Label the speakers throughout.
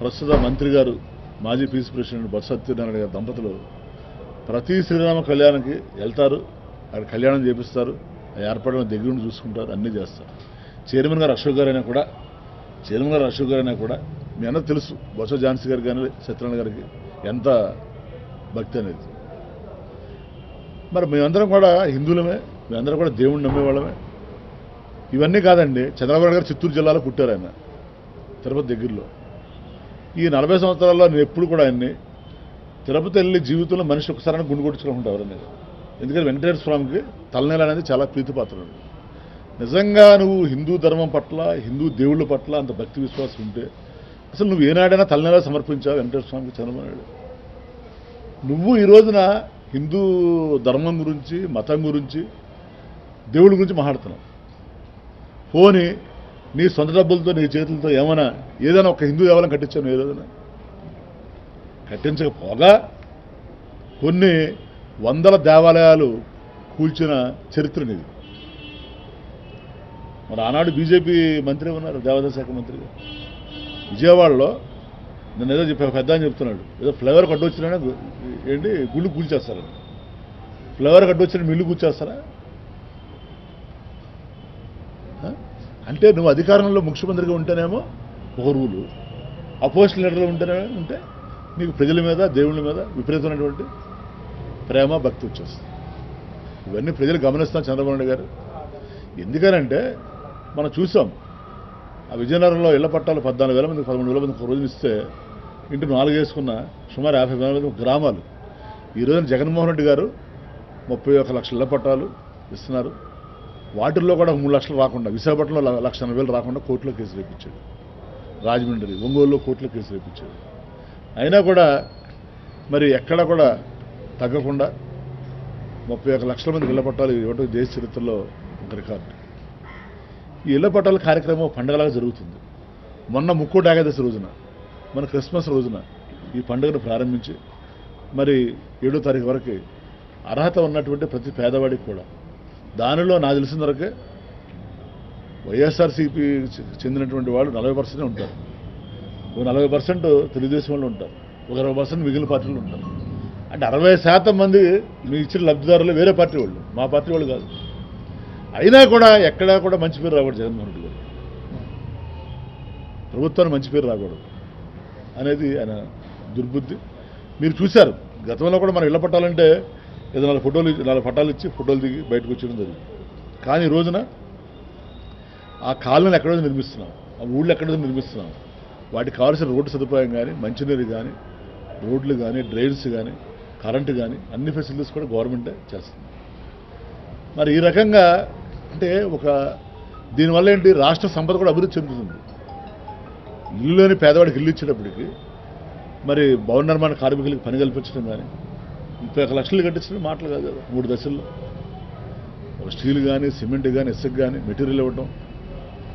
Speaker 1: ప్రస్తుత మంత్రి గారు మాజీ పీసీ ప్రెసిడెంట్ బొత్స సత్యనారాయణ గారి దంపతులు ప్రతి శ్రీరామ కళ్యాణానికి వెళ్తారు. అక్కడ కళ్యాణం చేపిస్తారు. ఆ ఏర్పాట్లను దగ్గర నుండి చూసుకుంటారు. అన్నీ చేస్తారు. చైర్మన్ గారు అశోక్ గారైనా కూడా చైర్మన్ గారు అశోక్ గారైనా కూడా మీ అన్న తెలుసు బొత్స ఝాన్సీ గారికి కానీ సత్యనారాయణ గారికి ఎంత భక్తి అనేది. మరి మేమందరం కూడా హిందువులమే మేమందరం కూడా దేవుణ్ణి నమ్మేవాళ్ళమే ఇవన్నీ కాదండి చంద్రబాబు గారు చిత్తూరు జిల్లాలో పుట్టారు ఆయన తిరుపతి దగ్గరలో. ఈ నలభై సంవత్సరాల్లో నేను ఎప్పుడు కూడా ఆయన్ని తిరుపతి వెళ్ళి జీవితంలో మనిషి ఒకసారి గుండు కొట్టించుకుంటారు ఎవరనేది ఎందుకంటే వెంకటేశ్వర స్వామికి తలనేల అనేది చాలా ప్రీతిపాత్రుడు. నిజంగా నువ్వు హిందూ ధర్మం పట్ల హిందూ దేవుళ్ళ పట్ల అంత భక్తి విశ్వాసం ఉంటే అసలు నువ్వు ఏనాడైనా తలనేల సమర్పించావు వెంకటేశ్వర స్వామికి చంద్రబాబు నువ్వు ఈ రోజున హిందూ ధర్మం గురించి మతం గురించి దేవుడి గురించి మాట్లాడుతున్నావు. పోని నీ సొంత డబ్బులతో నీ చేతులతో ఏమైనా ఏదైనా ఒక హిందూ దేవాలయం కట్టించాను ఏదైనా. కట్టించకపోగా కొన్ని వందల దేవాలయాలు కూల్చిన చరిత్ర నీది. మరి ఆనాడు బీజేపీ మంత్రి ఉన్నారు దేవాదాయ శాఖ మంత్రి విజయవాడలో నన్ను ఏదో చెప్పా పెద్ద అని చెప్తున్నాడు. ఏదో ఫ్లేవర్ కట్టొచ్చినా ఏంటి గుళ్ళు కూల్చేస్తారు ఫ్లేవర్ కట్టొచ్చిన మిల్లు కూల్చేస్తారా ఆ? అంటే నువ్వు అధికారంలో ముఖ్యమంత్రిగా ఉంటేనేమో ఒక రూలు అపోజిషన్ లీడర్లో ఉంటేనే ఉంటే నీకు ప్రజల మీద దేవుళ్ళ మీద విపరీతమైనటువంటి ప్రేమ భక్తి వచ్చేస్తుంది. ఇవన్నీ ప్రజలు గమనిస్తాం చంద్రబాబు నాయుడు గారు. ఎందుకనంటే మనం చూసాం ఆ విజయనగరంలో ఇళ్ళ పట్టాలు పద్నాలుగు వేల మంది పదమూడు వేల మంది ఒక రోజున ఇస్తే ఇంటి నాలుగు వేసుకున్న సుమారు యాభై వేల మంది గ్రామాలు. ఈ రోజున జగన్మోహన్ రెడ్డి గారు ముప్పై ఒక లక్షల ఇళ్ళ పట్టాలు ఇస్తున్నారు. వాటిల్లో కూడా మూడు లక్షలు రాకుండా విశాఖపట్నంలో లక్ష ఎనభై వేలు రాకుండా కోర్టులో కేసు రేపించాడు. రాజమండ్రి ఒంగోలులో కోర్టులో కేసు రేపించాడు. అయినా కూడా మరి ఎక్కడ కూడా తగ్గకుండా ముప్పై ఒక లక్షల మంది ఇళ్ళ పట్టాలు ఇవ్వడం దేశ చరిత్రలో ఒక రికార్డు. ఈ ఇళ్ళ పట్టాల కార్యక్రమం పండగలాగా జరుగుతుంది. మొన్న ముక్కోటి ఏకాదశి రోజున మన క్రిస్మస్ రోజున ఈ పండుగను ప్రారంభించి మరి ఏడో తారీఖు వరకు అర్హత ఉన్నటువంటి ప్రతి పేదవాడికి కూడా దానిలో నాకు తెలిసిన వరకు వైఎస్ఆర్సీపీ చెందినటువంటి వాళ్ళు నలభై పర్సెంట్ ఉంటారు. ఒక నలభై పర్సెంట్ తెలుగుదేశం వాళ్ళు ఉంటారు. ఒక ఇరవై పర్సెంట్ మిగిలిన పార్టీలు ఉంటారు. అంటే అరవై శాతం మంది మీ ఇచ్చిన లబ్ధిదారులు వేరే పార్టీ వాళ్ళు. మా పార్టీ వాళ్ళు కాదు. అయినా కూడా ఎక్కడా కూడా మంచి పేరు రాకూడదు జగన్మోహన్ రెడ్డి గారు. ప్రభుత్వానికి మంచి పేరు రాకూడదు అనేది ఆయన దుర్బుద్ధి. మీరు చూశారు. గతంలో కూడా మనం ఇళ్ళ పట్టాలంటే ఏదో నాలుగు ఫోటోలు నాలుగు పట్టాలు ఇచ్చి ఫోటోలు దిగి బయటకు వచ్చేయడం జరిగింది. కానీ ఈ రోజున ఆ కాలనీలు ఎక్కడో నిర్మిస్తున్నాం. ఆ ఊళ్ళో ఎక్కడో నిర్మిస్తున్నాం. వాటికి కావాల్సిన రోడ్డు సదుపాయం కానీ మంచినీరు కానీ రోడ్లు కానీ డ్రైన్స్ కానీ కరెంటు కానీ అన్ని ఫెసిలిటీస్ కూడా గవర్నమెంటే చేస్తుంది. మరి ఈ రకంగా అంటే ఒక దీనివల్ల ఏంటి? రాష్ట్ర సంపద కూడా అభివృద్ధి చెందుతుంది. ఇల్లులోని పేదవాడికి ఇల్లు ఇచ్చేటప్పటికి మరి భవన నిర్మాణ కార్మికులకు పని కల్పించడం కానీ ముప్పై ఒక లక్షలు కట్టించడం మాటలు కాదు కదా. మూడు దశల్లో. ఒక స్టీల్ కానీ సిమెంట్ కానీ ఇసుక కానీ మెటీరియల్ ఇవ్వటం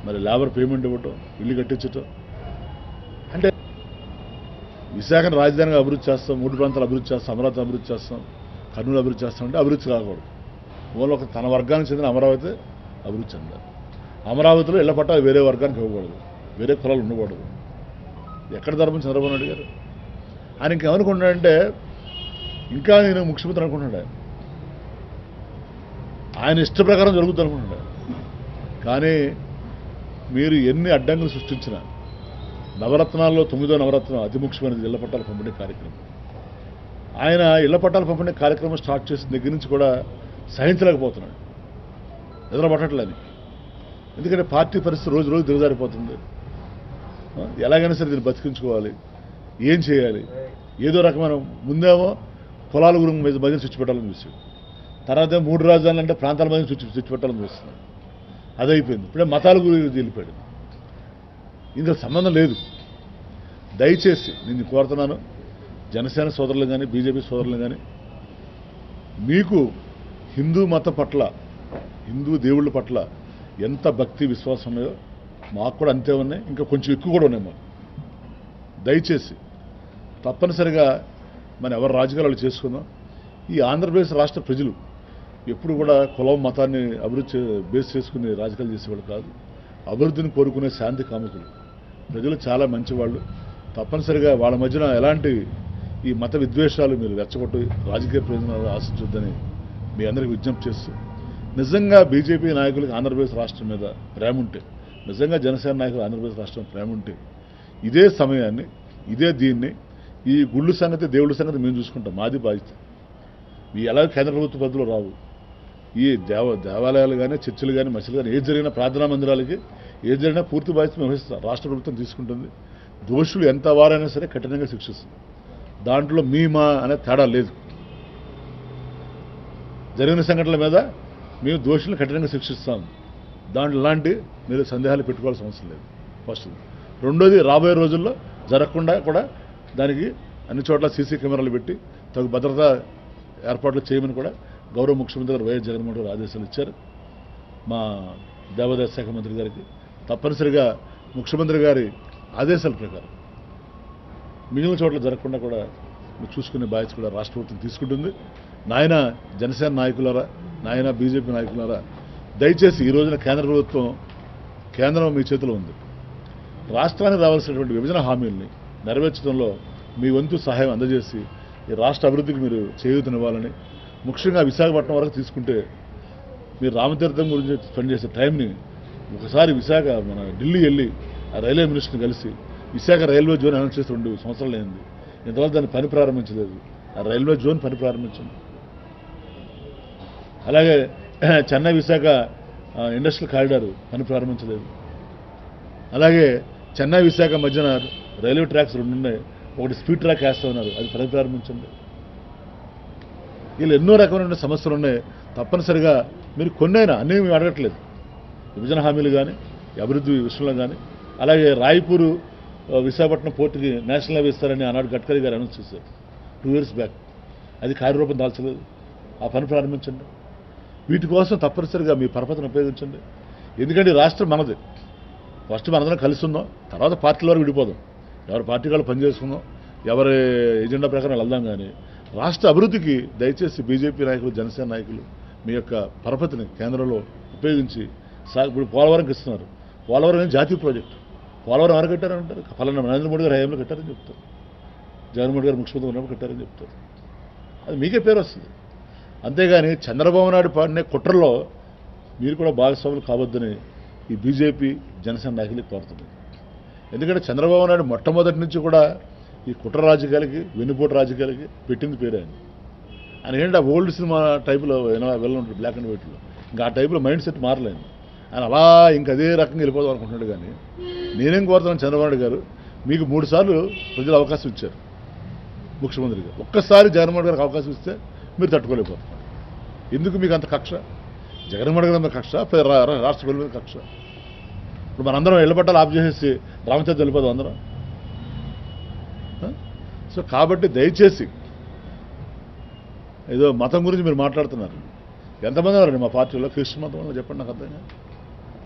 Speaker 1: మరి లేబర్ పేమెంట్ ఇవ్వటం ఇల్లు కట్టించటం. అంటే విశాఖను రాజధానిగా అభివృద్ధి చేస్తాం మూడు ప్రాంతాలు అభివృద్ధి చేస్తాం అమరావతి అభివృద్ధి చేస్తాం కర్నూలు అభివృద్ధి చేస్తాం అంటే అభివృద్ధి కాకూడదు. ఓన్లీ ఒక తన వర్గానికి చెందిన అమరావతి అభివృద్ధి చెందాలి. అమరావతిలో ఇళ్ళ పట్టాలు వేరే వర్గానికి ఇవ్వకూడదు. వేరే కులాలు ఉండకూడదు. ఎక్కడ ధర్మం చంద్రబాబు నాయుడు గారు? ఆయన ఇంకేమనుకుంటున్నాడంటే ఇంకా నేను ముఖ్యమంత్రి అనుకుంటున్నాడు. ఆయన. ఆయన ఇష్ట ప్రకారం జరుగుతుంది అనుకుంటున్నాడు. కానీ మీరు ఎన్ని అడ్డంకులు సృష్టించినా నవరత్నాల్లో తొమ్మిదో నవరత్నం అతి ముఖ్యమైనది ఇళ్ళ పట్టాల పంపిణీ కార్యక్రమం. ఆయన ఇళ్ళ పట్టాల పంపిణీ కార్యక్రమం స్టార్ట్ చేసిన దగ్గర నుంచి కూడా సహించలేకపోతున్నాడు. ఎదురపట్టట్లని ఎందుకంటే పార్టీ పరిస్థితి రోజు రోజు దిగజారిపోతుంది. ఎలాగైనా సరే దీన్ని బతికించుకోవాలి. ఏం చేయాలి? ఏదో రకమైన ముందేమో కులాల గురించి మీద మధ్య స్విచ్ పెట్టాలని చూసాడు. తర్వాత మూడు రాజధానులు అంటే ప్రాంతాల మధ్య స్విచ్ స్విచ్ పెట్టాలని చూస్తున్నాడు. అదైపోయింది. ఇప్పుడే మతాల గురించి వెళ్ళిపోయాడు ఇందులో సంబంధం లేదు. దయచేసి నేను కోరుతున్నాను. జనసేన సోదరులు కానీ బీజేపీ సోదరులు కానీ మీకు హిందూ మత పట్ల హిందూ దేవుళ్ళ పట్ల ఎంత భక్తి విశ్వాసం ఉన్నాయో మాకు కూడా అంతే ఉన్నాయి. ఇంకా కొంచెం ఎక్కువ కూడా ఉన్నాయి మాకు. దయచేసి తప్పనిసరిగా మనం ఎవరు రాజకీయాలు చేసుకుందాం? ఈ ఆంధ్రప్రదేశ్ రాష్ట్ర ప్రజలు ఎప్పుడు కూడా కులం మతాన్ని అభివృద్ధి బేస్ చేసుకుని రాజకీయాలు చేసేవాళ్ళు కాదు. అభివృద్ధిని కోరుకునే శాంతి కాముకులు. ప్రజలు చాలా మంచివాళ్ళు. తప్పనిసరిగా వాళ్ళ మధ్యన ఎలాంటి ఈ మత విద్వేషాలు మీరు రెచ్చగొట్టి రాజకీయ ప్రయోజనాలు ఆశించొద్దని మీ అందరికీ విజ్ఞప్తి చేస్తూ నిజంగా బీజేపీ నాయకులకు ఆంధ్రప్రదేశ్ రాష్ట్రం మీద ప్రేమ ఉంటే నిజంగా జనసేన నాయకులు ఆంధ్రప్రదేశ్ రాష్ట్రం ప్రేమ ఉంటే ఇదే సమయాన్ని ఇదే దీన్ని ఈ గుళ్ళు సంగతి దేవుళ్ళ సంగతి మేము చూసుకుంటాం. మాది బాధ్యత. ఈ ఎలా కేంద్ర ప్రభుత్వ పద్ధతిలో రావు. ఈ దేవ దేవాలయాలు కానీ చర్చిలు కానీ మసీదులు కానీ ఏది జరిగిన ప్రార్థనా మందిరాలకి ఏది జరిగినా పూర్తి బాధ్యత వహిస్తాం. రాష్ట్ర ప్రభుత్వం తీసుకుంటుంది. దోషులు ఎంత వారైనా సరే కఠినంగా శిక్షిస్తుంది. దాంట్లో మీ మా అనే తేడా లేదు. జరిగిన సంఘటనల మీద మేము దోషులను కఠినంగా శిక్షిస్తాం. దాంట్లో లాంటి మీరు సందేహాలు పెట్టుకోవాల్సిన అవసరం లేదు. ఫస్ట్ రెండోది రాబోయే రోజుల్లో జరగకుండా కూడా దానికి అన్ని చోట్ల సీసీ కెమెరాలు పెట్టి తగు భద్రతా ఏర్పాట్లు చేయమని కూడా గౌరవ ముఖ్యమంత్రి గారు వైఎస్ జగన్మోహన్ గారు ఆదేశాలు ఇచ్చారు. మా దేవాదాయ శాఖ మంత్రి గారికి తప్పనిసరిగా ముఖ్యమంత్రి గారి ఆదేశాల ప్రకారం మిగిలిన చోట్ల జరగకుండా కూడా మీరు చూసుకునే బాధ్యత కూడా రాష్ట్ర ప్రభుత్వం తీసుకుంటుంది. నాయన జనసేన నాయకులారా నాయన బీజేపీ నాయకులారా దయచేసి ఈ రోజున కేంద్ర ప్రభుత్వం కేంద్రం మీ చేతిలో ఉంది. రాష్ట్రానికి రావాల్సినటువంటి విభజన హామీల్ని నెరవేర్చడంలో మీ వంతు సహాయం అందజేసి ఈ రాష్ట్ర అభివృద్ధికి మీరు చేయూతనివ్వాలని ముఖ్యంగా విశాఖపట్నం వరకు తీసుకుంటే మీరు రామతీర్థం గురించి స్పెండ్ చేసే టైంని ఒకసారి విశాఖ మన ఢిల్లీ వెళ్ళి ఆ రైల్వే మినిస్టర్ని కలిసి విశాఖ రైల్వే జోన్ అనౌన్స్ చేసి రెండు సంవత్సరాలు అయింది. ఇంతవరకు దాన్ని పని ప్రారంభించలేదు. ఆ రైల్వే జోన్ పని ప్రారంభించింది. అలాగే చెన్నై విశాఖ ఇండస్ట్రియల్ కారిడార్ పని ప్రారంభించలేదు. అలాగే చెన్నై విశాఖ మధ్యన రైల్వే ట్రాక్స్ రెండు ఉన్నాయి. ఒకటి స్పీడ్ ట్రాక్ వేస్తామన్నారు అది పని ప్రారంభించండి. వీళ్ళు ఎన్నో రకమైన సమస్యలు ఉన్నాయి. తప్పనిసరిగా మీరు కొన్నైనా అన్నీ మేము అడగట్లేదు. విభజన హామీలు కానీ అభివృద్ధి విషయంలో కానీ అలాగే రాయపూరు విశాఖపట్నం పోర్టుకి నేషనల్ హైవే ఇస్తారని ఆనాడు గడ్కరీ గారు అనౌన్స్ చేశారు. Two years back. అది కార్యరూపం దాల్చలేదు. ఆ పని ప్రారంభించండి. వీటి కోసం తప్పనిసరిగా మీ పరపతిని ఉపయోగించండి. ఎందుకంటే ఈ రాష్ట్రం మనది. ఫస్ట్ మనందరం కలిసి ఉందాం తర్వాత పార్టీల వరకు విడిపోదాం. ఎవరి పార్టీ వాళ్ళు పనిచేసుకుందాం ఎవరి ఎజెండా ప్రకారం వెళ్దాం కానీ రాష్ట్ర అభివృద్ధికి దయచేసి బీజేపీ నాయకులు జనసేన నాయకులు మీ యొక్క పరపతిని కేంద్రంలో ఉపయోగించి సా ఇప్పుడు పోలవరంకి ఇస్తున్నారు. పోలవరం అనేది జాతీయ ప్రాజెక్టు. పోలవరం ఎవరు కట్టారంటారు ఫలానా నరేంద్ర మోడీ గారు హయాంలో కట్టారని చెప్తారు. జగన్మోహన్ గారు ముఖ్యమంత్రి ఉన్నప్పుడు కట్టారని చెప్తారు. అది మీకే పేరు వస్తుంది. అంతేగాని చంద్రబాబు నాయుడు పాడిన కుట్రలో మీరు కూడా భాగస్వాములు కావద్దని ఈ బీజేపీ జనసేన నాయకులు కోరుతున్నారు ఎందుకంటే చంద్రబాబు నాయుడు మొట్టమొదటి నుంచి కూడా ఈ కుట్ర రాజకీయాలకి వెన్నుపోటు రాజకీయాలకి పెట్టింది పేరు ఆయన. ఆయన ఏంటంటే ఆ ఓల్డ్ సినిమా టైపులో వెళ్ళి ఉంటుంది బ్లాక్ అండ్ వైట్లో ఇంకా ఆ టైపులో మైండ్ సెట్ మారలేదు. ఆయన అలా ఇంక అదే రకంగా వెళ్ళిపోదాం అనుకుంటున్నాడు కానీ నేనేం కోరుతున్నాను చంద్రబాబు నాయుడు గారు మీకు మూడు సార్లు ప్రజలు అవకాశం ఇచ్చారు. ముఖ్యమంత్రిగా ఒక్కసారి జగన్మోహన్ గారికి అవకాశం ఇస్తే మీరు తట్టుకోలేకపోతున్నారు. ఎందుకు మీకు అంత కక్ష? జగన్మోహన్ గారి మీద కక్ష రాష్ట్ర ప్రజల మీద కక్ష. ఇప్పుడు మనందరం ఇళ్ళబట్టాలు ఆఫ్ చేసేసి రామచంద్ర వెళ్ళిపోదాం అందరం. సో కాబట్టి దయచేసి ఏదో మతం గురించి మీరు మాట్లాడుతున్నారు. ఎంతమంది ఉన్నారండి మా పార్టీలో? క్రిస్టియన్ మతం ఉన్నారు చెప్పండి నాకు అర్థంగా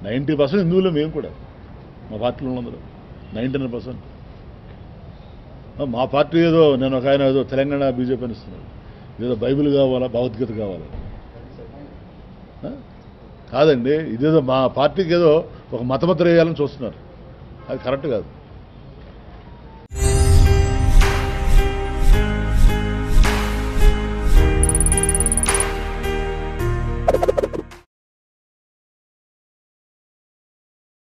Speaker 1: నైంటీ పర్సెంట్ హిందువులు మేము కూడా. మా పార్టీలో ఉన్నందరూ. Ninety nine percent. మా పార్టీ ఏదో నేను ఒక ఆయన ఏదో తెలంగాణ బీజేపీ అనిస్తున్నాడు. ఏదో బైబిల్ కావాలా? భగవద్గీత కావాలా? కాదండి ఇదేదో మా పార్టీకి ఏదో ఒక మతముద్ర వేయాలని చూస్తున్నారు. అది కరెక్ట్ కాదు.